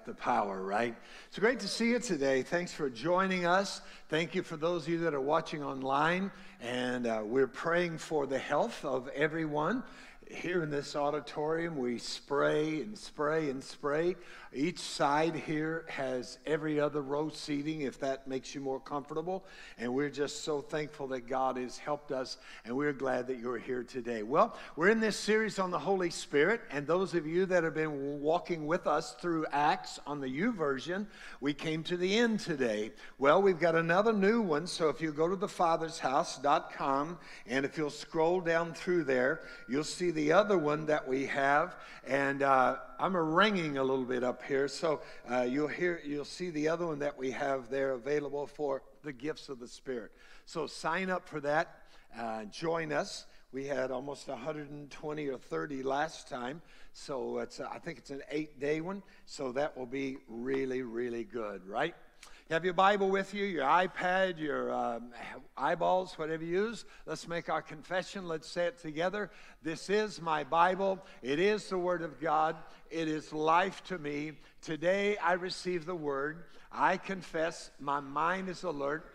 Got the power, right? It's great to see you today. Thanks for joining us. Thank you for those of you that are watching online. And uh, we're praying for the health of everyone. Here in this auditorium, we spray and spray and spray. Each side here has every other row seating, if that makes you more comfortable. And we're just so thankful that God has helped us, and we're glad that you're here today. Well, we're in this series on the Holy Spirit, and those of you that have been walking with us through Acts on the YouVersion, we came to the end today. Well, we've got another new one, so if you go to thefathershouse.com, and if you'll scroll down through there, you'll see the other one that we have, and uh, I'm a ringing a little bit up here, so uh, you'll hear, you'll see the other one that we have there available for the gifts of the Spirit. So sign up for that. Uh, join us. We had almost 120 or 30 last time, so it's a, I think it's an eight-day one. So that will be really, really good, right? Have your Bible with you, your iPad, your um, eyeballs, whatever you use. Let's make our confession. Let's say it together. This is my Bible. It is the Word of God. It is life to me. Today I receive the Word. I confess my mind is alert.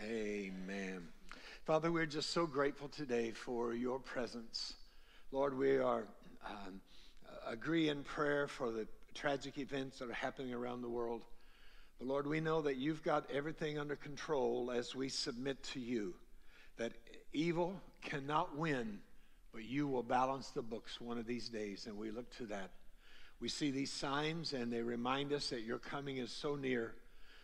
Amen. Father, we're just so grateful today for your presence. Lord, we are um, agree in prayer for the tragic events that are happening around the world. But Lord, we know that you've got everything under control as we submit to you. That evil cannot win, but you will balance the books one of these days, and we look to that. We see these signs, and they remind us that your coming is so near.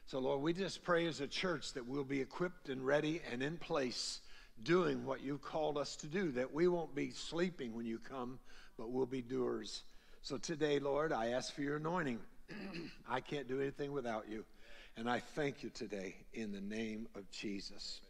So, Lord, we just pray as a church that we'll be equipped and ready and in place doing what you've called us to do, that we won't be sleeping when you come, but we'll be doers. So today, Lord, I ask for your anointing. I can't do anything without you. And I thank you today in the name of Jesus.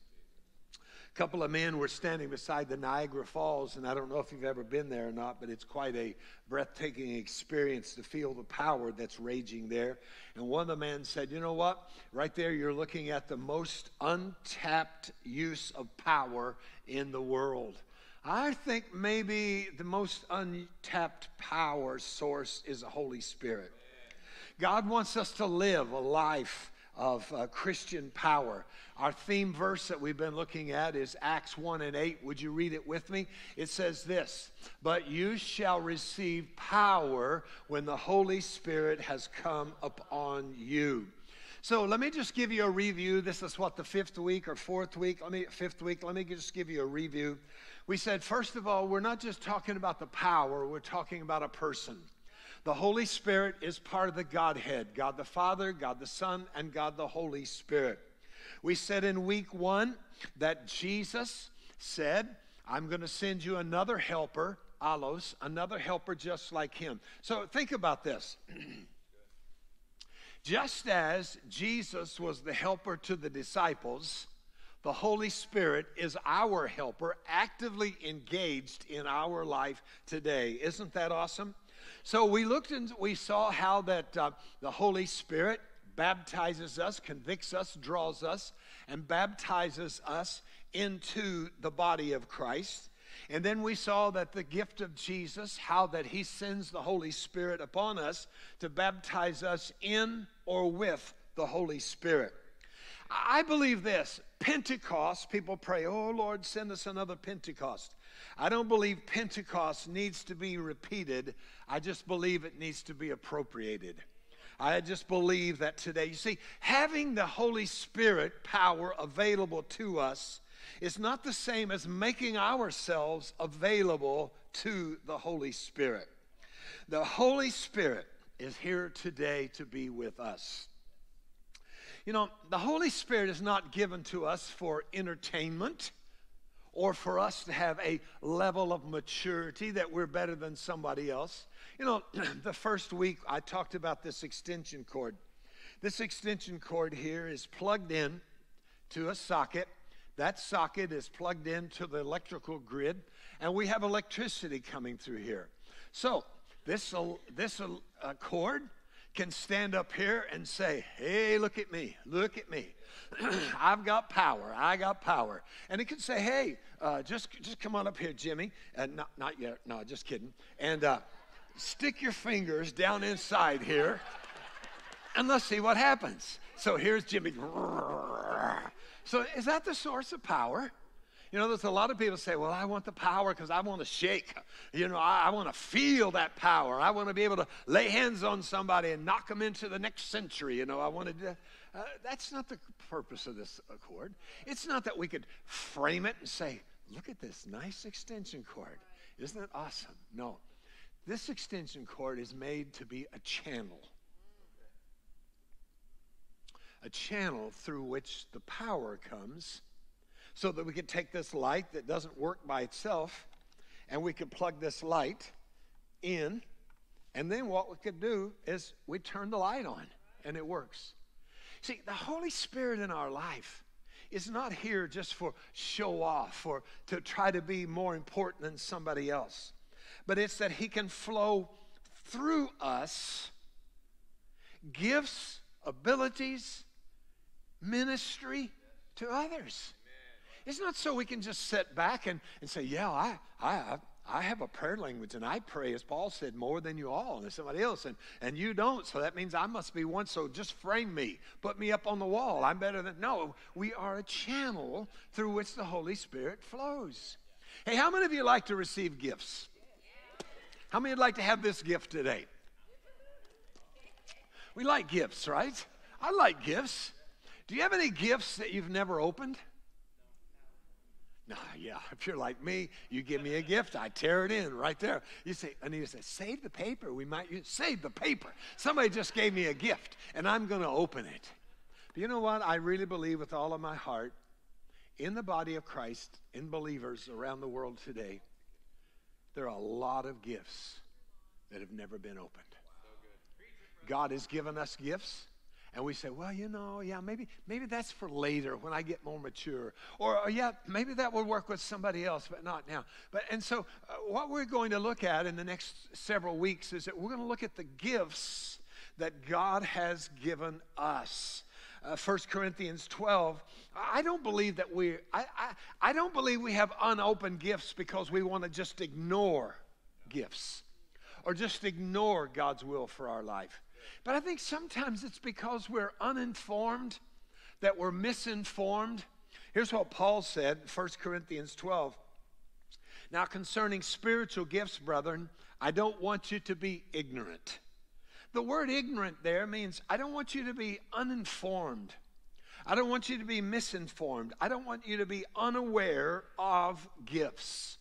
A couple of men were standing beside the Niagara Falls, and I don't know if you've ever been there or not, but it's quite a breathtaking experience to feel the power that's raging there. And one of the men said, You know what? Right there, you're looking at the most untapped use of power in the world. I think maybe the most untapped power source is the Holy Spirit. God wants us to live a life of uh, Christian power. Our theme verse that we've been looking at is Acts 1 and 8. Would you read it with me? It says this But you shall receive power when the Holy Spirit has come upon you. So let me just give you a review. This is what the fifth week or fourth week, let me fifth week, let me just give you a review. We said, first of all, we're not just talking about the power, we're talking about a person. The Holy Spirit is part of the Godhead God the Father, God the Son, and God the Holy Spirit. We said in week one that Jesus said, I'm going to send you another helper, Allos, another helper just like him. So think about this. just as Jesus was the helper to the disciples, the Holy Spirit is our helper, actively engaged in our life today. Isn't that awesome? So we looked and we saw how that uh, the Holy Spirit baptizes us, convicts us, draws us, and baptizes us into the body of Christ. And then we saw that the gift of Jesus, how that he sends the Holy Spirit upon us to baptize us in or with the Holy Spirit. I believe this Pentecost, people pray, oh Lord, send us another Pentecost. I don't believe Pentecost needs to be repeated. I just believe it needs to be appropriated. I just believe that today, you see, having the Holy Spirit power available to us is not the same as making ourselves available to the Holy Spirit. The Holy Spirit is here today to be with us. You know, the Holy Spirit is not given to us for entertainment or for us to have a level of maturity that we're better than somebody else. You know, the first week I talked about this extension cord. This extension cord here is plugged in to a socket. That socket is plugged into the electrical grid, and we have electricity coming through here. So, this, uh, this uh, cord can stand up here and say, Hey, look at me, look at me. I've got power. I got power. And he can say, Hey, uh, just, just come on up here, Jimmy. And not, not yet. No, just kidding. And uh, stick your fingers down inside here and let's see what happens. So here's Jimmy. So is that the source of power? You know, there's a lot of people say, well, I want the power because I want to shake. You know, I, I want to feel that power. I want to be able to lay hands on somebody and knock them into the next century. You know, I want to. Uh, that's not the purpose of this accord. It's not that we could frame it and say, look at this nice extension cord. Isn't it awesome? No. This extension cord is made to be a channel. A channel through which the power comes so that we could take this light that doesn't work by itself and we could plug this light in. And then what we could do is we turn the light on and it works. See, the Holy Spirit in our life is not here just for show off or to try to be more important than somebody else, but it's that He can flow through us gifts, abilities, ministry to others. It's not so we can just sit back and, and say, Yeah, I, I, I have a prayer language and I pray, as Paul said, more than you all, and somebody else, and, and you don't. So that means I must be one. So just frame me, put me up on the wall. I'm better than. No, we are a channel through which the Holy Spirit flows. Hey, how many of you like to receive gifts? How many would like to have this gift today? We like gifts, right? I like gifts. Do you have any gifts that you've never opened? Yeah. If you're like me, you give me a gift, I tear it in right there. You say, Anita says, save the paper. We might use, save the paper. Somebody just gave me a gift, and I'm going to open it. But you know what? I really believe with all of my heart in the body of Christ, in believers around the world today, there are a lot of gifts that have never been opened. God has given us gifts and we say, well, you know, yeah, maybe maybe that's for later when I get more mature, or, or yeah, maybe that will work with somebody else, but not now. But and so, uh, what we're going to look at in the next several weeks is that we're going to look at the gifts that God has given us. Uh, 1 Corinthians 12. I don't believe that we I, I, I don't believe we have unopened gifts because we want to just ignore gifts or just ignore God's will for our life. But I think sometimes it's because we're uninformed that we're misinformed. Here's what Paul said, 1 Corinthians 12. Now, concerning spiritual gifts, brethren, I don't want you to be ignorant. The word ignorant there means I don't want you to be uninformed. I don't want you to be misinformed. I don't want you to be unaware of gifts.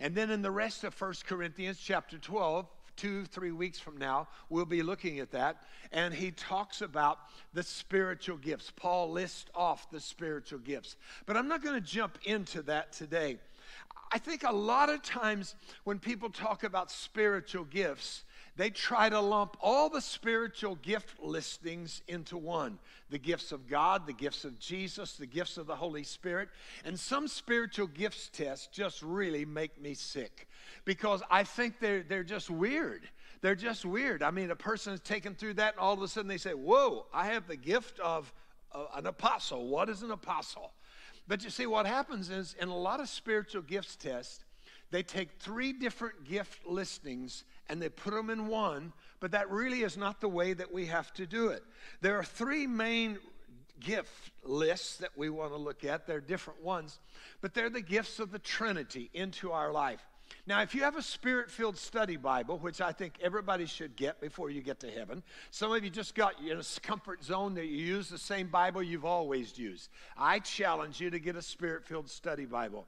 And then in the rest of 1 Corinthians chapter 12, two, three weeks from now, we'll be looking at that. And he talks about the spiritual gifts. Paul lists off the spiritual gifts. But I'm not going to jump into that today. I think a lot of times when people talk about spiritual gifts, they try to lump all the spiritual gift listings into one the gifts of God, the gifts of Jesus, the gifts of the Holy Spirit. And some spiritual gifts tests just really make me sick because I think they're, they're just weird. They're just weird. I mean, a person is taken through that, and all of a sudden they say, Whoa, I have the gift of uh, an apostle. What is an apostle? But you see, what happens is in a lot of spiritual gifts tests, they take three different gift listings and they put them in one, but that really is not the way that we have to do it. There are three main gift lists that we want to look at. They're different ones, but they're the gifts of the Trinity into our life. Now, if you have a spirit filled study Bible, which I think everybody should get before you get to heaven, some of you just got in a comfort zone that you use the same Bible you've always used. I challenge you to get a spirit filled study Bible.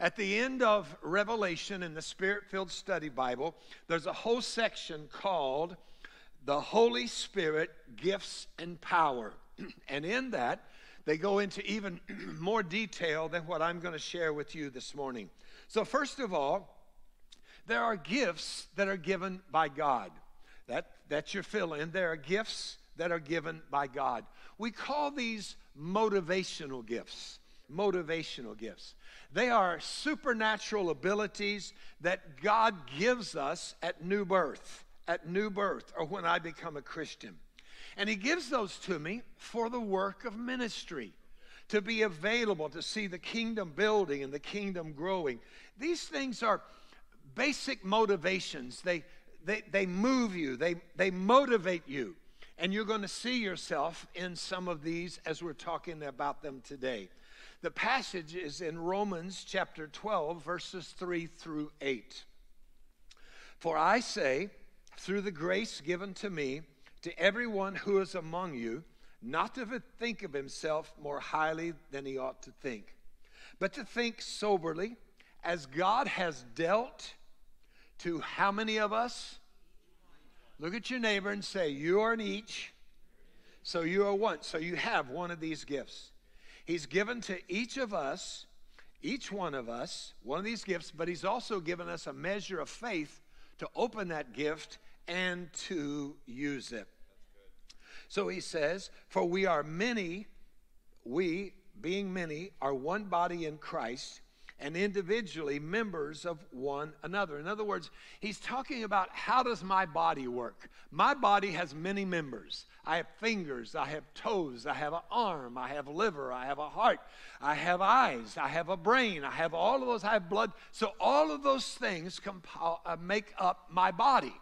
At the end of Revelation in the Spirit filled study Bible, there's a whole section called The Holy Spirit Gifts and Power. and in that, they go into even more detail than what I'm going to share with you this morning. So, first of all, there are gifts that are given by God. That, that's your fill in. There are gifts that are given by God. We call these motivational gifts. Motivational gifts. They are supernatural abilities that God gives us at new birth. at new birth or when I become a Christian. And He gives those to me for the work of ministry, to be available to see the kingdom building and the kingdom growing. These things are basic motivations. They, they, they move you, they, they motivate you. And you're going to see yourself in some of these as we're talking about them today. The passage is in Romans chapter 12, verses 3 through 8. For I say, through the grace given to me, to everyone who is among you, not to think of himself more highly than he ought to think, but to think soberly, as God has dealt to how many of us? Look at your neighbor and say, You are an each, so you are one. So you have one of these gifts. He's given to each of us, each one of us, one of these gifts, but He's also given us a measure of faith to open that gift and to use it. So He says, For we are many, we, being many, are one body in Christ and individually members of one another. In other words, he's talking about how does my body work? My body has many members. I have fingers, I have toes, I have an arm, I have liver, I have a heart, I have eyes, I have a brain, I have all of those, I have blood. So all of those things comp- uh, make up my body.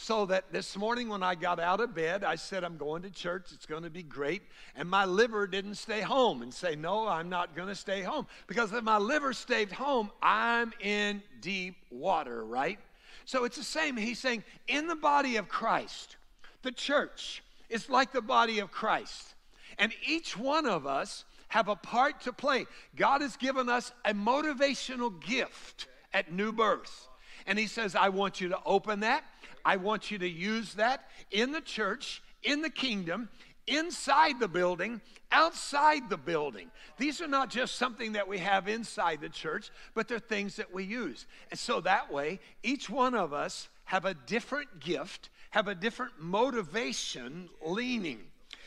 So that this morning when I got out of bed, I said, I'm going to church. It's going to be great. And my liver didn't stay home and say, No, I'm not going to stay home. Because if my liver stayed home, I'm in deep water, right? So it's the same. He's saying, in the body of Christ, the church is like the body of Christ. And each one of us have a part to play. God has given us a motivational gift at new birth. And He says, I want you to open that. I want you to use that in the church, in the kingdom, inside the building, outside the building. These are not just something that we have inside the church, but they're things that we use. And so that way, each one of us have a different gift, have a different motivation leaning.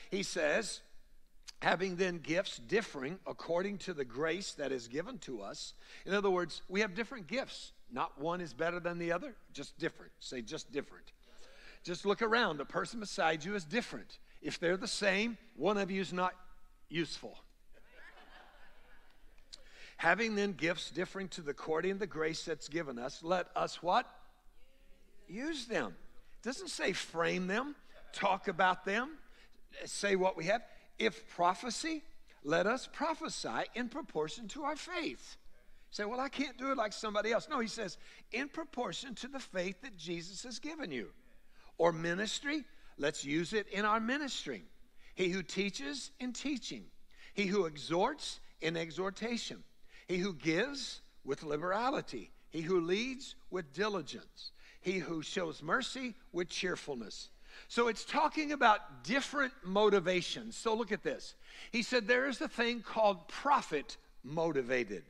He says, having then gifts differing according to the grace that is given to us. In other words, we have different gifts. Not one is better than the other, just different. Say just different. Just look around. The person beside you is different. If they're the same, one of you is not useful. Having then gifts differing to the according the grace that's given us, let us what? Use them. Doesn't say frame them, talk about them, say what we have. If prophecy, let us prophesy in proportion to our faith say, Well, I can't do it like somebody else. No, he says, in proportion to the faith that Jesus has given you. Or ministry, let's use it in our ministry. He who teaches in teaching, he who exhorts in exhortation, he who gives with liberality, he who leads with diligence, he who shows mercy with cheerfulness. So it's talking about different motivations. So look at this. He said there is a thing called prophet motivated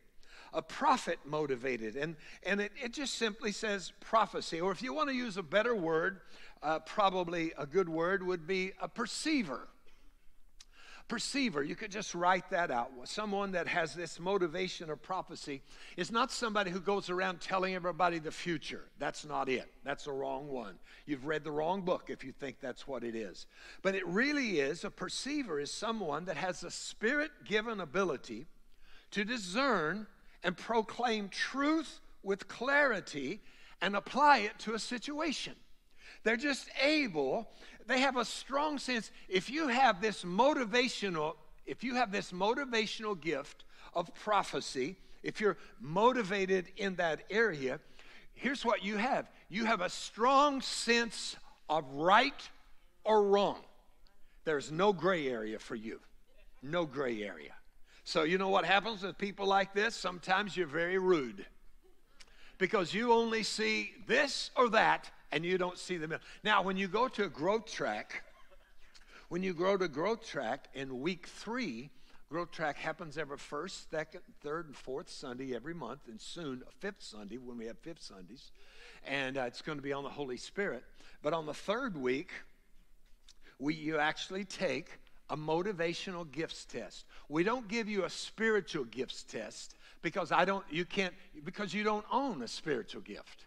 a prophet motivated. And, and it, it just simply says prophecy. Or if you want to use a better word, uh, probably a good word would be a perceiver. Perceiver, you could just write that out. Someone that has this motivation or prophecy is not somebody who goes around telling everybody the future. That's not it. That's the wrong one. You've read the wrong book if you think that's what it is. But it really is a perceiver is someone that has a spirit given ability to discern and proclaim truth with clarity and apply it to a situation. They're just able, they have a strong sense. If you have this motivational, if you have this motivational gift of prophecy, if you're motivated in that area, here's what you have you have a strong sense of right or wrong. There's no gray area for you. No gray area. So, you know what happens with people like this? Sometimes you're very rude because you only see this or that and you don't see the middle. Now, when you go to a growth track, when you grow to growth track in week three, growth track happens every first, second, third, and fourth Sunday every month, and soon a fifth Sunday when we have fifth Sundays. And uh, it's going to be on the Holy Spirit. But on the third week, we, you actually take a motivational gifts test. We don't give you a spiritual gifts test because I don't you can't because you don't own a spiritual gift.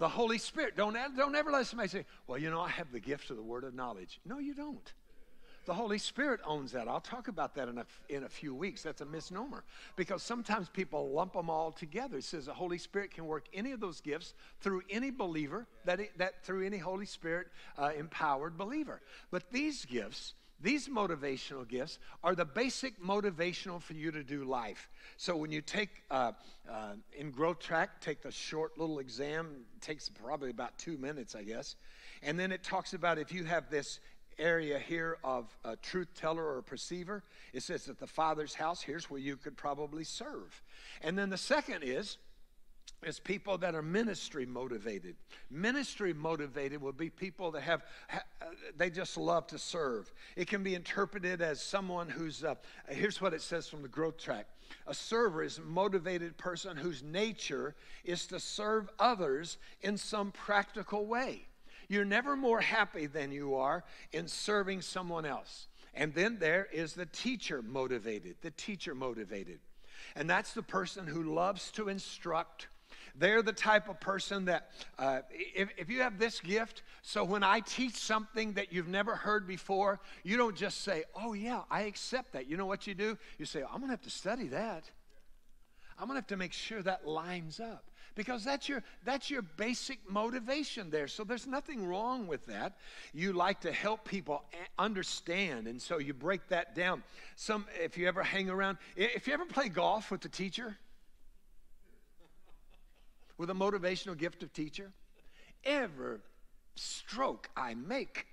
The Holy Spirit. Don't, don't ever let somebody say, well, you know, I have the gift of the word of knowledge. No, you don't. The Holy Spirit owns that. I'll talk about that in a, in a few weeks. That's a misnomer because sometimes people lump them all together. It says the Holy Spirit can work any of those gifts through any believer, that, it, that through any Holy Spirit uh, empowered believer. But these gifts, these motivational gifts are the basic motivational for you to do life. So when you take uh, uh, in Growth Track, take the short little exam, takes probably about two minutes, I guess. And then it talks about if you have this area here of a truth teller or perceiver. It says that the Father's house, here's where you could probably serve. And then the second is, is people that are ministry motivated. Ministry motivated would be people that have, they just love to serve. It can be interpreted as someone who's, uh, here's what it says from the growth track. A server is a motivated person whose nature is to serve others in some practical way. You're never more happy than you are in serving someone else. And then there is the teacher motivated, the teacher motivated. And that's the person who loves to instruct. They're the type of person that, uh, if, if you have this gift, so when I teach something that you've never heard before, you don't just say, Oh, yeah, I accept that. You know what you do? You say, I'm going to have to study that. I'm going to have to make sure that lines up because that's your that's your basic motivation there so there's nothing wrong with that you like to help people understand and so you break that down some if you ever hang around if you ever play golf with the teacher with a motivational gift of teacher every stroke i make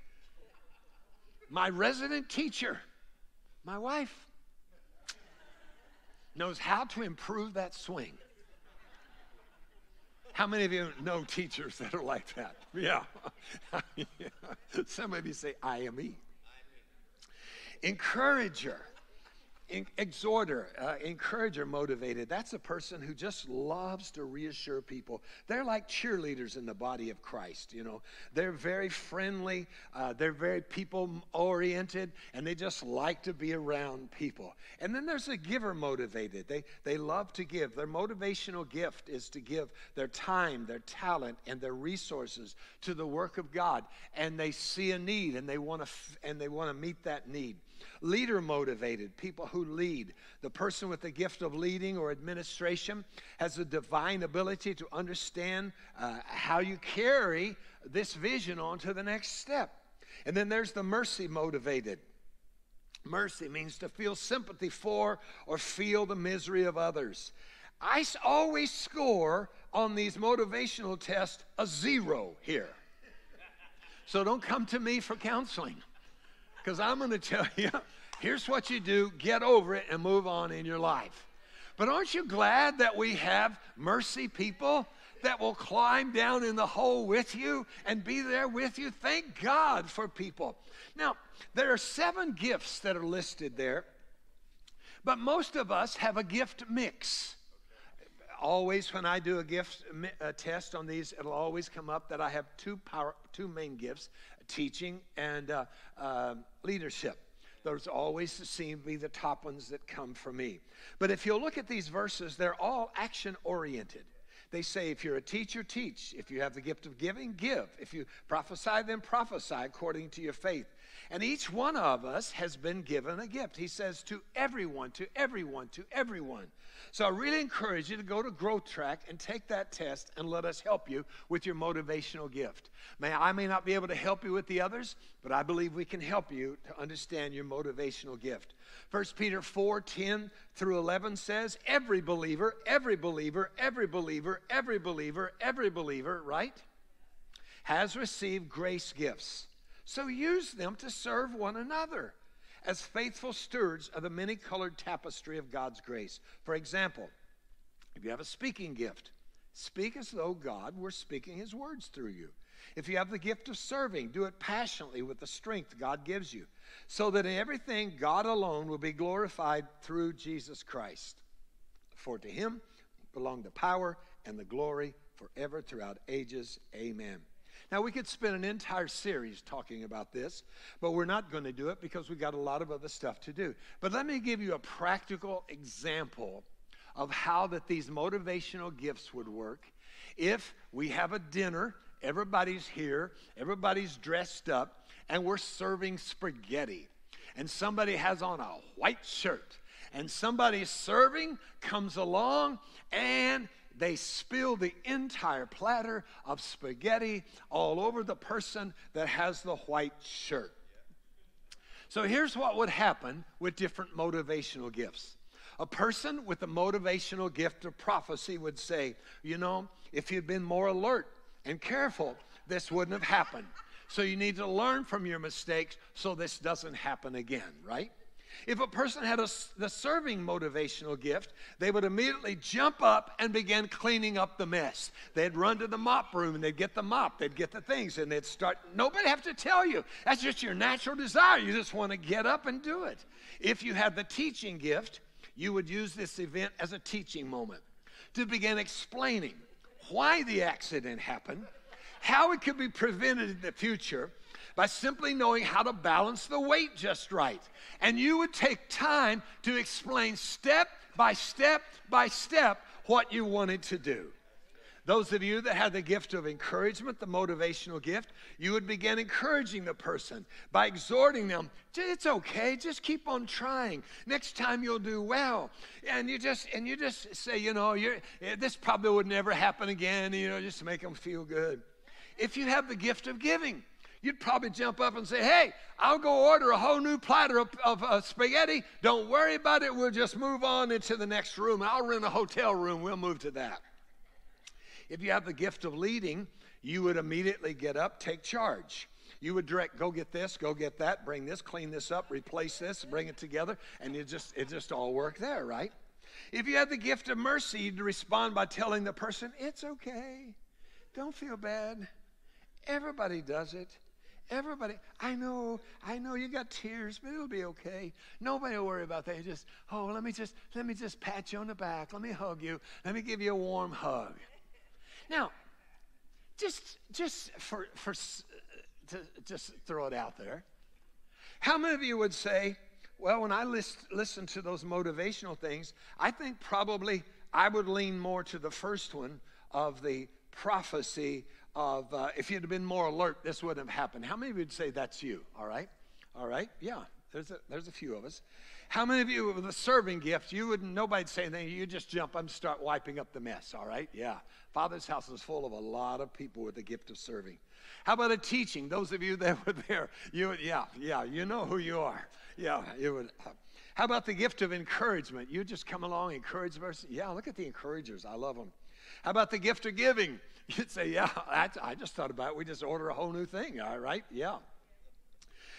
my resident teacher my wife knows how to improve that swing how many of you know teachers that are like that? Yeah. Some of you say, I am E. Encourager exhorter, uh, encourager, motivated. That's a person who just loves to reassure people. They're like cheerleaders in the body of Christ, you know. They're very friendly, uh, they're very people oriented, and they just like to be around people. And then there's a giver motivated. They, they love to give. Their motivational gift is to give their time, their talent, and their resources to the work of God. And they see a need and they want to f- and they want to meet that need. Leader motivated, people who lead. The person with the gift of leading or administration has a divine ability to understand uh, how you carry this vision on to the next step. And then there's the mercy motivated. Mercy means to feel sympathy for or feel the misery of others. I always score on these motivational tests a zero here. So don't come to me for counseling because I'm going to tell you here's what you do get over it and move on in your life. But aren't you glad that we have mercy people that will climb down in the hole with you and be there with you? Thank God for people. Now, there are seven gifts that are listed there, but most of us have a gift mix always when I do a gift a test on these, it'll always come up that I have two power, two main gifts: teaching and uh, uh, leadership. Those always seem to be the top ones that come for me. But if you'll look at these verses, they're all action oriented. They say, if you're a teacher, teach. If you have the gift of giving, give. If you prophesy, then prophesy according to your faith. And each one of us has been given a gift. He says, to everyone, to everyone, to everyone. So I really encourage you to go to Growth Track and take that test and let us help you with your motivational gift. May I may not be able to help you with the others, but I believe we can help you to understand your motivational gift. 1 Peter 4 10 through 11 says, Every believer, every believer, every believer, every believer, every believer, right, has received grace gifts. So use them to serve one another as faithful stewards of the many colored tapestry of God's grace. For example, if you have a speaking gift, speak as though God were speaking his words through you. If you have the gift of serving, do it passionately with the strength God gives you, so that in everything God alone will be glorified through Jesus Christ. For to him belong the power and the glory forever throughout ages. Amen. Now, we could spend an entire series talking about this, but we're not going to do it because we've got a lot of other stuff to do. But let me give you a practical example of how that these motivational gifts would work if we have a dinner, everybody's here, everybody's dressed up, and we're serving spaghetti. And somebody has on a white shirt, and somebody serving comes along and they spill the entire platter of spaghetti all over the person that has the white shirt. So here's what would happen with different motivational gifts. A person with a motivational gift of prophecy would say, You know, if you'd been more alert and careful, this wouldn't have happened. So you need to learn from your mistakes so this doesn't happen again, right? If a person had a, the serving motivational gift, they would immediately jump up and begin cleaning up the mess. They'd run to the mop room and they'd get the mop, they'd get the things, and they'd start. Nobody have to tell you. That's just your natural desire. You just want to get up and do it. If you had the teaching gift, you would use this event as a teaching moment to begin explaining why the accident happened, how it could be prevented in the future by simply knowing how to balance the weight just right. And you would take time to explain step by step by step what you wanted to do. Those of you that had the gift of encouragement, the motivational gift, you would begin encouraging the person by exhorting them, it's okay, just keep on trying. Next time you'll do well. And you just and you just say, you know, eh, this probably would never happen again, you know, just make them feel good. If you have the gift of giving, you'd probably jump up and say, Hey, I'll go order a whole new platter of, of uh, spaghetti. Don't worry about it. We'll just move on into the next room. I'll rent a hotel room. We'll move to that. If you have the gift of leading, you would immediately get up, take charge. You would direct, go get this, go get that, bring this, clean this up, replace this, bring it together, and it just it just all work there, right? If you had the gift of mercy, you'd respond by telling the person, "It's okay. Don't feel bad. Everybody does it. Everybody, I know, I know you got tears, but it'll be okay. Nobody will worry about that. You just, oh, let me just, let me just pat you on the back. Let me hug you. Let me give you a warm hug. Now, just just for for uh, to just throw it out there. How many of you would say, well, when I list, listen to those motivational things, I think probably I would lean more to the first one of the prophecy of uh, if you'd have been more alert, this wouldn't have happened. How many of you would say that's you? All right, all right, yeah. There's a, there's a few of us. How many of you with a serving gift, you wouldn't, nobody'd say anything, you just jump up and start wiping up the mess, all right? Yeah. Father's house is full of a lot of people with the gift of serving. How about a teaching? Those of you that were there, you yeah, yeah, you know who you are. Yeah, you would. Uh, how about the gift of encouragement? You just come along, encourage person. Yeah, look at the encouragers. I love them. How about the gift of giving? You'd say, yeah, I just thought about it. We just order a whole new thing, all right? Yeah.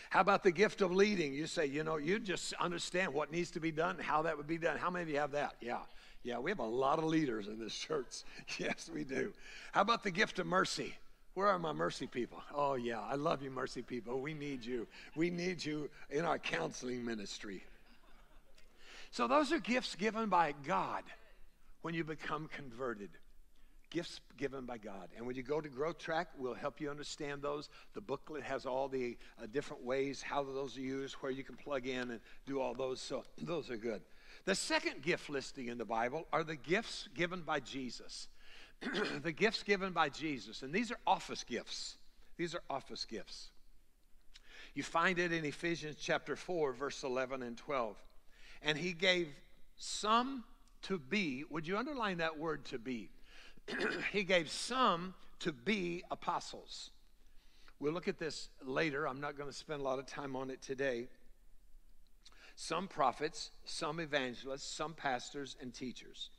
How about the gift of leading? You say, you know, you just understand what needs to be done, how that would be done. How many of you have that? Yeah. Yeah, we have a lot of leaders in this church. Yes, we do. How about the gift of mercy? Where are my mercy people? Oh, yeah, I love you, mercy people. We need you. We need you in our counseling ministry. So, those are gifts given by God when you become converted gifts given by God. And when you go to Growth Track, we'll help you understand those. The booklet has all the uh, different ways how those are used, where you can plug in and do all those. So those are good. The second gift listing in the Bible are the gifts given by Jesus. the gifts given by Jesus. And these are office gifts. These are office gifts. You find it in Ephesians chapter 4, verse 11 and 12. And he gave some to be, would you underline that word to be? he gave some to be apostles. We'll look at this later. I'm not going to spend a lot of time on it today. Some prophets, some evangelists, some pastors, and teachers.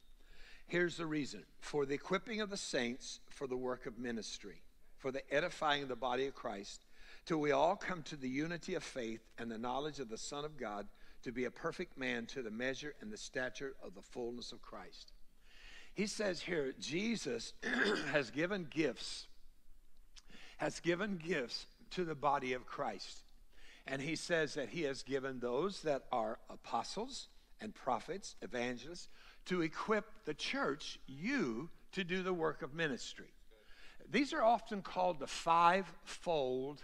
Here's the reason for the equipping of the saints for the work of ministry, for the edifying of the body of Christ, till we all come to the unity of faith and the knowledge of the Son of God to be a perfect man to the measure and the stature of the fullness of Christ. He says here, Jesus has given gifts, has given gifts to the body of Christ. And he says that he has given those that are apostles and prophets, evangelists, to equip the church, you, to do the work of ministry. These are often called the five-fold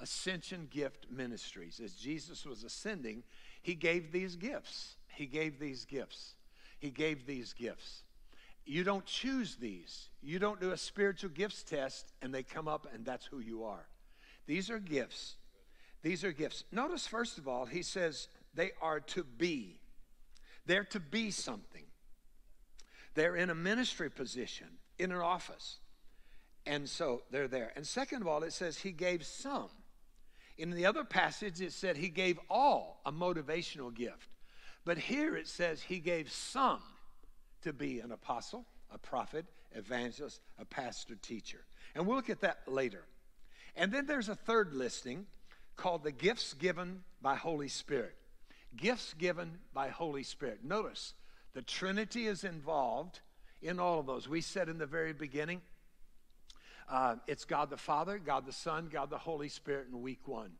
ascension gift ministries. As Jesus was ascending, he gave these gifts. He gave these gifts. He gave these gifts. You don't choose these. You don't do a spiritual gifts test and they come up and that's who you are. These are gifts. These are gifts. Notice, first of all, he says they are to be. They're to be something. They're in a ministry position, in an office. And so they're there. And second of all, it says he gave some. In the other passage, it said he gave all a motivational gift. But here it says he gave some to be an apostle, a prophet, evangelist, a pastor, teacher. And we'll look at that later. And then there's a third listing called the gifts given by Holy Spirit. Gifts given by Holy Spirit. Notice the Trinity is involved in all of those. We said in the very beginning, uh, it's God the Father, God the Son, God the Holy Spirit in week one.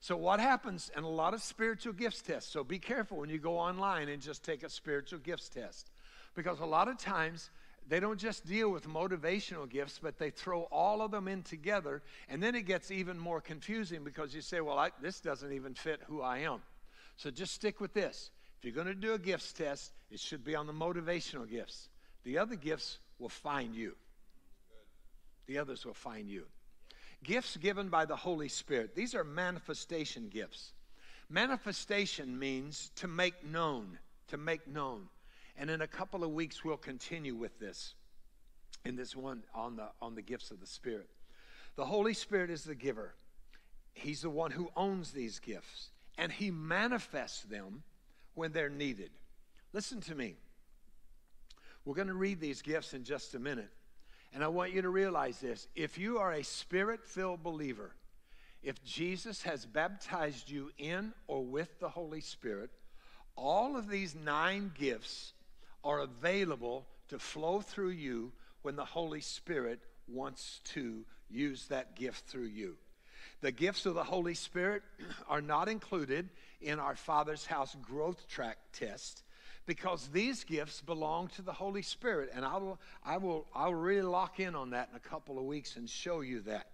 So, what happens in a lot of spiritual gifts tests? So, be careful when you go online and just take a spiritual gifts test. Because a lot of times, they don't just deal with motivational gifts, but they throw all of them in together, and then it gets even more confusing because you say, Well, I, this doesn't even fit who I am. So, just stick with this. If you're going to do a gifts test, it should be on the motivational gifts. The other gifts will find you. The others will find you. Gifts given by the Holy Spirit. These are manifestation gifts. Manifestation means to make known, to make known. And in a couple of weeks, we'll continue with this in this one on the, on the gifts of the Spirit. The Holy Spirit is the giver, He's the one who owns these gifts, and He manifests them when they're needed. Listen to me. We're going to read these gifts in just a minute. And I want you to realize this. If you are a spirit filled believer, if Jesus has baptized you in or with the Holy Spirit, all of these nine gifts are available to flow through you when the Holy Spirit wants to use that gift through you. The gifts of the Holy Spirit are not included in our Father's House growth track test because these gifts belong to the Holy Spirit. And I will, I will, I will really lock in on that in a couple of weeks and show you that.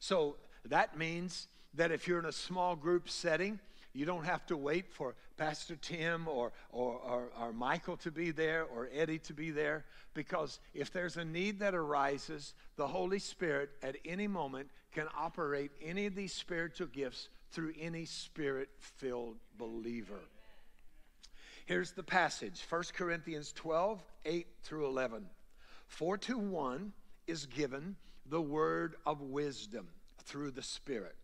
So that means that if you're in a small group setting, you don't have to wait for Pastor Tim or, or, or, or, Michael to be there or Eddie to be there because if there's a need that arises, the Holy Spirit at any moment can operate any of these spiritual gifts through any spirit filled believer. Here's the passage 1 Corinthians 12, 8 through 11. For to one is given the word of wisdom through the Spirit.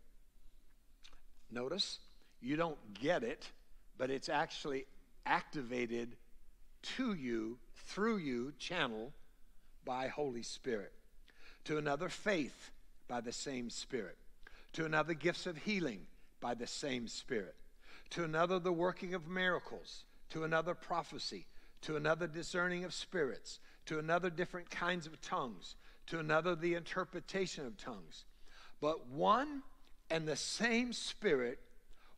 Notice, you don't get it, but it's actually activated to you, through you, channel by Holy Spirit. To another, faith by the same Spirit. To another, gifts of healing by the same Spirit. To another, the working of miracles to another prophecy, to another discerning of spirits, to another different kinds of tongues, to another the interpretation of tongues. But one and the same Spirit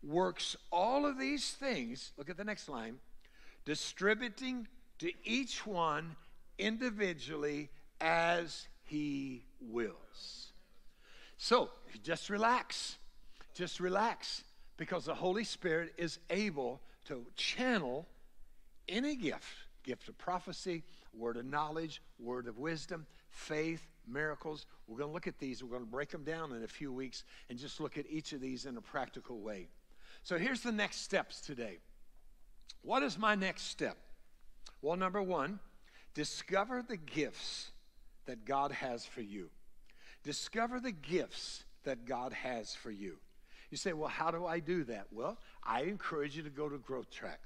works all of these things. Look at the next line distributing to each one individually as he wills. So just relax. Just relax because the Holy Spirit is able to channel any gift gift of prophecy, word of knowledge, word of wisdom, faith, miracles. We're going to look at these. We're going to break them down in a few weeks and just look at each of these in a practical way. So here's the next steps today. What is my next step? Well, number one, discover the gifts that God has for you. Discover the gifts that God has for you. You say, well, how do I do that? Well, I encourage you to go to Growth Track.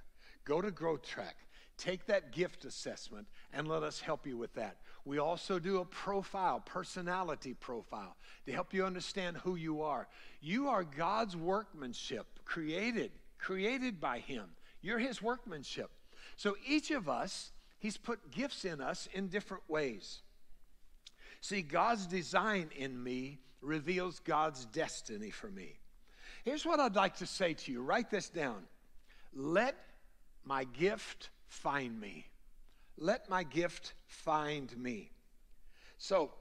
Go to Growth Track. Take that gift assessment and let us help you with that. We also do a profile, personality profile, to help you understand who you are. You are God's workmanship, created, created by Him. You're His workmanship. So each of us, He's put gifts in us in different ways. See, God's design in me reveals God's destiny for me. Here's what I'd like to say to you write this down. Let my gift find me. Let my gift find me. So,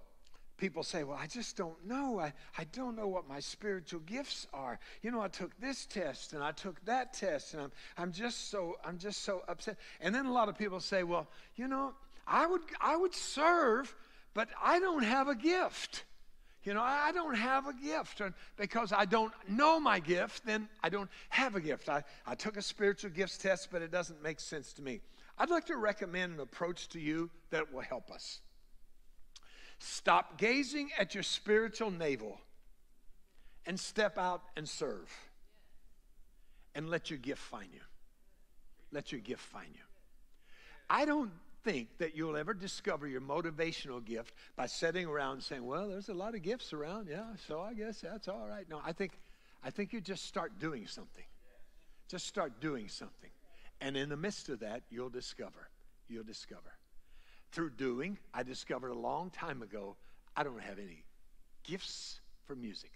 people say, Well, I just don't know. I, I don't know what my spiritual gifts are. You know, I took this test and I took that test, and I'm, I'm just so I'm just so upset. And then a lot of people say, Well, you know, I would I would serve, but I don't have a gift. You know, I don't have a gift. And because I don't know my gift, then I don't have a gift. I, I took a spiritual gifts test, but it doesn't make sense to me. I'd like to recommend an approach to you that will help us. Stop gazing at your spiritual navel and step out and serve. And let your gift find you. Let your gift find you. I don't think that you'll ever discover your motivational gift by sitting around saying, "Well, there's a lot of gifts around, yeah, so I guess that's all right." No, I think I think you just start doing something. Just start doing something. And in the midst of that, you'll discover. You'll discover. Through doing, I discovered a long time ago I don't have any gifts for music.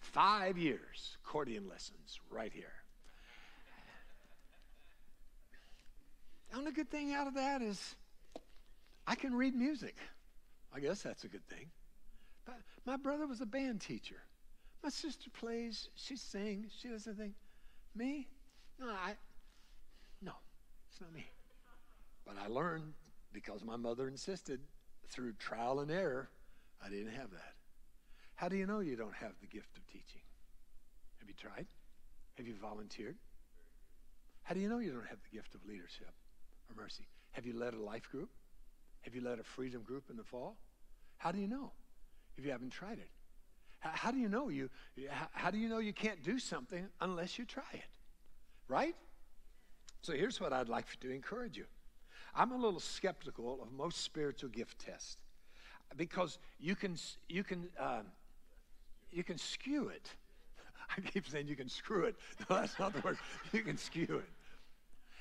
Five years, accordion lessons right here. The only good thing out of that is I can read music. I guess that's a good thing. But my brother was a band teacher. My sister plays, she sings, she does the thing. Me? No, I it's not me. But I learned because my mother insisted through trial and error, I didn't have that. How do you know you don't have the gift of teaching? Have you tried? Have you volunteered? How do you know you don't have the gift of leadership? or mercy? Have you led a life group? Have you led a freedom group in the fall? How do you know if you haven't tried it? How, do you know you how do you know you can't do something unless you try it? Right? So here's what I'd like to encourage you. I'm a little skeptical of most spiritual gift tests because you can you can um, you can skew it. I keep saying you can screw it. No, that's not the word. You can skew it.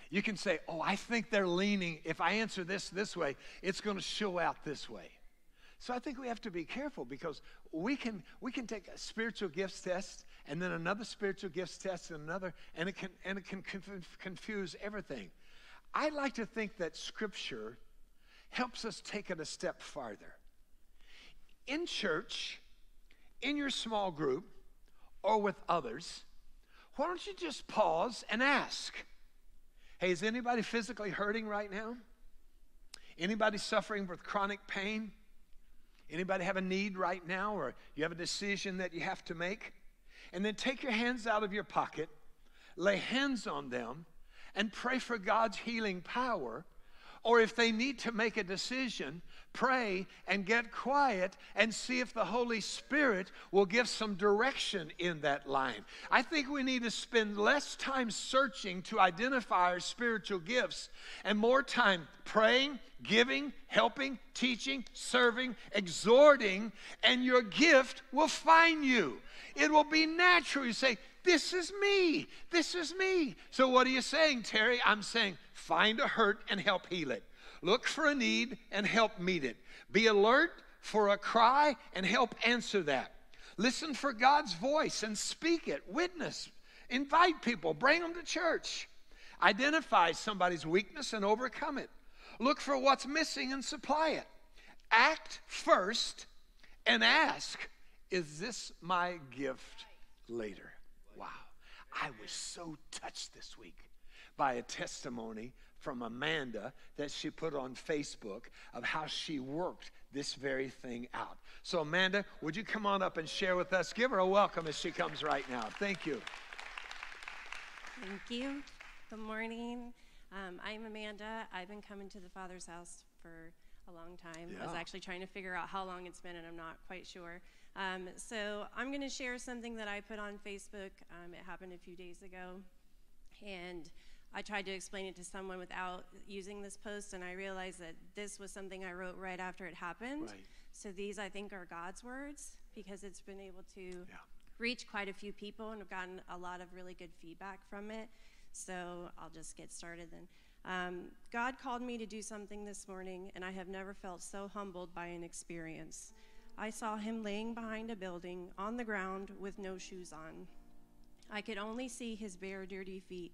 You can say, Oh, I think they're leaning. If I answer this this way, it's going to show out this way. So I think we have to be careful because we can we can take a spiritual gifts test and then another spiritual gifts test and another, and it can and it can confuse everything. I like to think that Scripture helps us take it a step farther. In church, in your small group, or with others, why don't you just pause and ask? Hey, is anybody physically hurting right now? Anybody suffering with chronic pain? Anybody have a need right now or you have a decision that you have to make? And then take your hands out of your pocket, lay hands on them, and pray for God's healing power or if they need to make a decision, pray and get quiet and see if the Holy Spirit will give some direction in that line. I think we need to spend less time searching to identify our spiritual gifts and more time praying, giving, helping, teaching, serving, exhorting, and your gift will find you. It will be natural. You say, This is me. This is me. So, what are you saying, Terry? I'm saying, Find a hurt and help heal it. Look for a need and help meet it. Be alert for a cry and help answer that. Listen for God's voice and speak it. Witness. Invite people. Bring them to church. Identify somebody's weakness and overcome it. Look for what's missing and supply it. Act first and ask, Is this my gift later? Wow. I was so touched this week by a testimony from Amanda that she put on Facebook of how she worked this very thing out. So, Amanda, would you come on up and share with us? Give her a welcome as she comes right now. Thank you. Thank you. Good morning. Um, I'm Amanda. I've been coming to the Father's house for a long time. Yeah. I was actually trying to figure out how long it's been, and I'm not quite sure. Um, so I'm going to share something that I put on Facebook. Um, it happened a few days ago, and I tried to explain it to someone without using this post, and I realized that this was something I wrote right after it happened. Right. So these, I think, are God's words because it's been able to yeah. reach quite a few people, and I've gotten a lot of really good feedback from it. So I'll just get started then. Um, God called me to do something this morning, and I have never felt so humbled by an experience. I saw him laying behind a building on the ground with no shoes on. I could only see his bare, dirty feet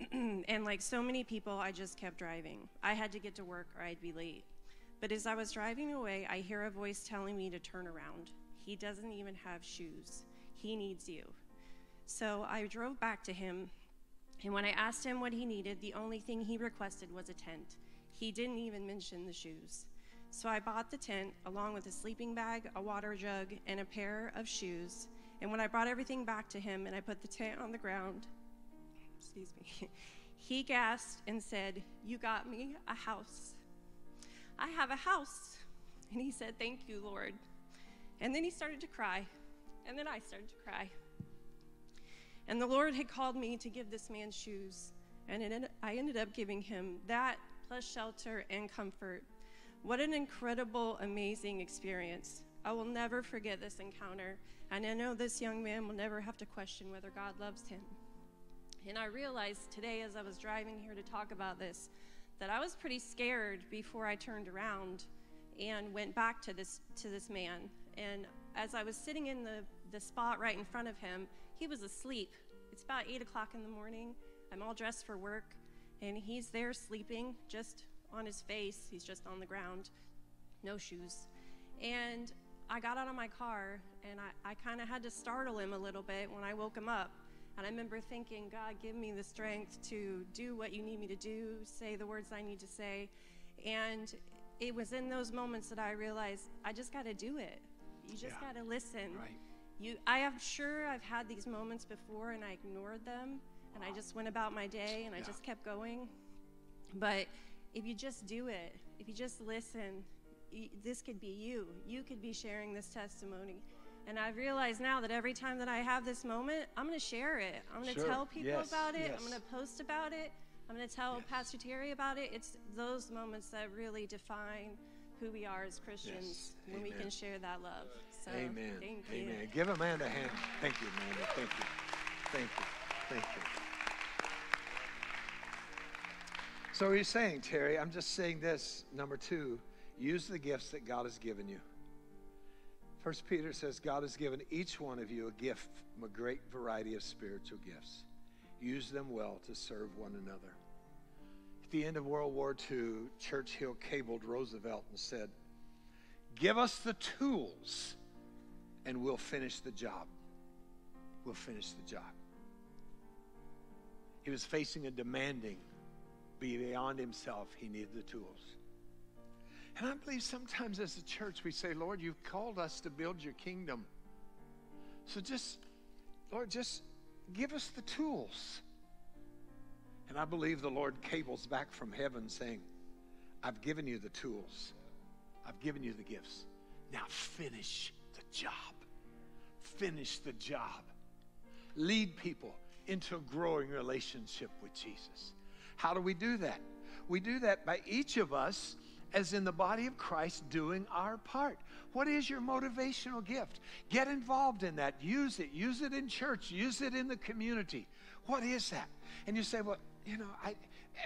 and like so many people, I just kept driving. I had to get to work or I'd be late. But as I was driving away, I hear a voice telling me to turn around. He doesn't even have shoes. He needs you. So I drove back to him, and when I asked him what he needed, the only thing he requested was a tent. He didn't even mention the shoes. So I bought the tent along with a sleeping bag, a water jug, and a pair of shoes. And when I brought everything back to him and I put the tent on the ground, excuse me, he gasped and said, You got me a house. I have a house. And he said, Thank you, Lord. And then he started to cry. And then I started to cry. And the Lord had called me to give this man shoes. And ended, I ended up giving him that plus shelter and comfort. What an incredible, amazing experience. I will never forget this encounter. And I know this young man will never have to question whether God loves him. And I realized today, as I was driving here to talk about this, that I was pretty scared before I turned around and went back to this to this man. And as I was sitting in the, the spot right in front of him, he was asleep. It's about eight o'clock in the morning. I'm all dressed for work, and he's there sleeping, just on his face. He's just on the ground, no shoes. And I got out of my car, and I, I kind of had to startle him a little bit when I woke him up. And I remember thinking, God, give me the strength to do what you need me to do, say the words I need to say. And it was in those moments that I realized I just got to do it. You just yeah. got to listen. Right. You, I am sure I've had these moments before and I ignored them and I just went about my day and I just kept going. But if you just do it, if you just listen, this could be you. You could be sharing this testimony. And I realize now that every time that I have this moment, I'm going to share it. I'm going to sure. tell people yes. about it. Yes. I'm going to post about it. I'm going to tell yes. Pastor Terry about it. It's those moments that really define who we are as Christians when Amen. we can share that love. So, Amen. Thank you. Amen. Give Amanda a hand. Thank you, Amanda. Thank you. Thank you. Thank you. So he's saying, Terry, I'm just saying this. Number two, use the gifts that God has given you. First Peter says God has given each one of you a gift from a great variety of spiritual gifts. Use them well to serve one another. At the end of World War II, Churchill cabled Roosevelt and said, Give us the tools and we'll finish the job. We'll finish the job. He was facing a demanding, beyond himself, he needed the tools. And I believe sometimes as a church we say, Lord, you've called us to build your kingdom. So just, Lord, just give us the tools. And I believe the Lord cables back from heaven saying, I've given you the tools, I've given you the gifts. Now finish the job. Finish the job. Lead people into a growing relationship with Jesus. How do we do that? We do that by each of us as in the body of Christ doing our part. What is your motivational gift? Get involved in that. Use it. Use it in church. Use it in the community. What is that? And you say, well, you know, I,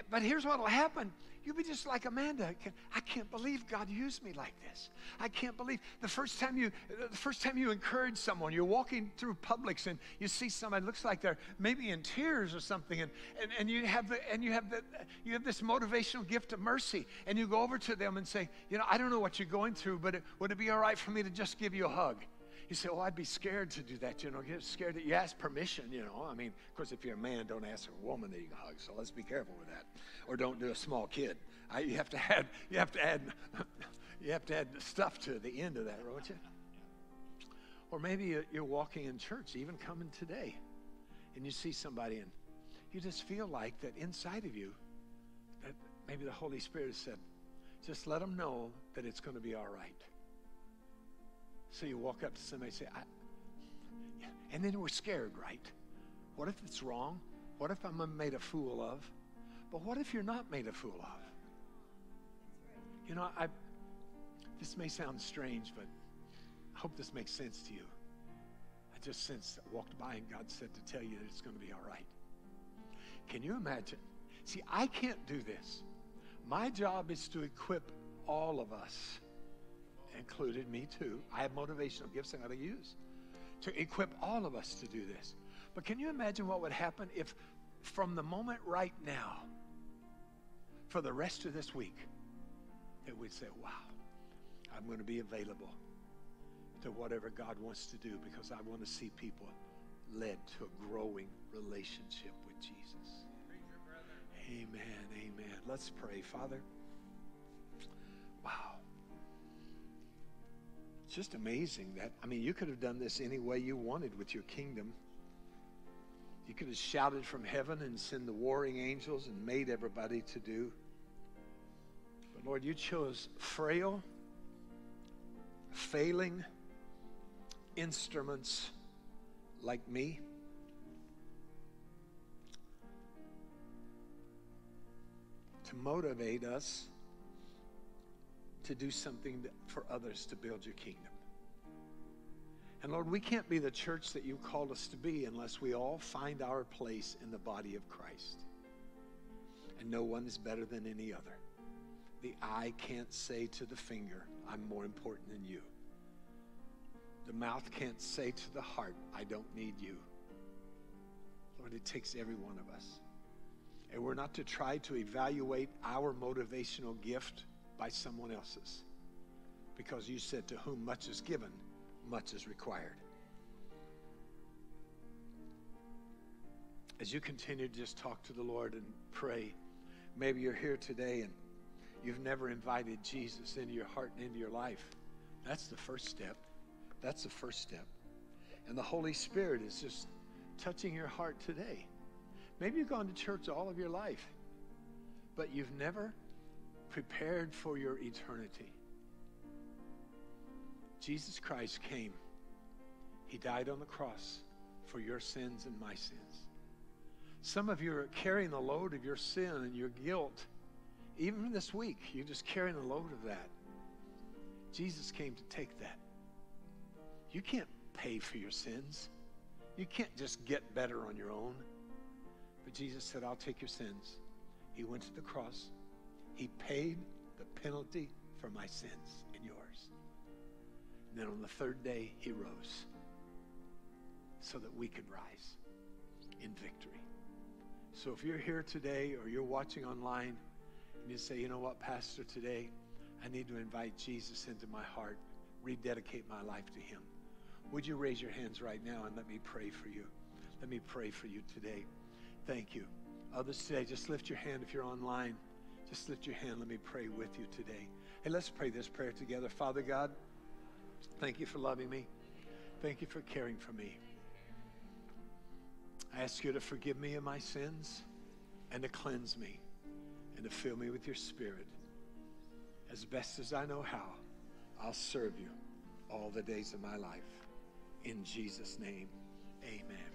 but here's what will happen. You'll be just like Amanda. I can't believe God used me like this. I can't believe the first time you the first time you encourage someone, you're walking through Publix and you see somebody looks like they're maybe in tears or something, and, and, and you have the and you have the you have this motivational gift of mercy, and you go over to them and say, you know, I don't know what you're going through, but it, would it be all right for me to just give you a hug? You say, "Oh, I'd be scared to do that." You know, get scared that you ask permission. You know, I mean, of course, if you're a man, don't ask a woman that you can hug. So let's be careful with that, or don't do a small kid. I, you have to add, you have to add, you have to add stuff to the end of that, won't you? Or maybe you're walking in church, even coming today, and you see somebody, and you just feel like that inside of you, that maybe the Holy Spirit has said, just let them know that it's going to be all right. So you walk up to somebody and say, I, and then we're scared, right? What if it's wrong? What if I'm made a fool of? But what if you're not made a fool of? You know, I, this may sound strange, but I hope this makes sense to you. I just I walked by and God said to tell you that it's going to be all right. Can you imagine? See, I can't do this. My job is to equip all of us included me too. I have motivational gifts I got to use to equip all of us to do this. But can you imagine what would happen if, from the moment right now, for the rest of this week, that we'd say, wow, I'm going to be available to whatever God wants to do because I want to see people led to a growing relationship with Jesus. Amen. Amen. Let's pray, Father. It's just amazing that, I mean, you could have done this any way you wanted with your kingdom. You could have shouted from heaven and sent the warring angels and made everybody to do. But Lord, you chose frail, failing instruments like me. To motivate us to do something for others to build your kingdom. And Lord, we can't be the church that you called us to be unless we all find our place in the body of Christ. And no one is better than any other. The eye can't say to the finger, I'm more important than you. The mouth can't say to the heart, I don't need you. Lord, it takes every one of us. And we're not to try to evaluate our motivational gift by someone else's. Because you said, To whom much is given, much is required. As you continue to just talk to the Lord and pray, maybe you're here today and you've never invited Jesus into your heart and into your life. That's the first step. That's the first step. And the Holy Spirit is just touching your heart today. Maybe you've gone to church all of your life, but you've never prepared for your eternity. Jesus Christ came. He died on the cross for your sins and my sins. Some of you are carrying the load of your sin and your guilt. Even this week, you're just carrying the load of that. Jesus came to take that. You can't pay for your sins. You can't just get better on your own. But Jesus said, I'll take your sins. He went to the cross. He paid the penalty for my sins and yours. And then on the third day, he rose so that we could rise in victory. So if you're here today or you're watching online and you say, you know what, Pastor, today I need to invite Jesus into my heart, rededicate my life to him. Would you raise your hands right now and let me pray for you? Let me pray for you today. Thank you. Others today, just lift your hand if you're online. Just lift your hand. Let me pray with you today. Hey, let's pray this prayer together. Father God, thank you for loving me. Thank you for caring for me. I ask you to forgive me of my sins and to cleanse me and to fill me with your spirit. As best as I know how, I'll serve you all the days of my life. In Jesus' name, amen.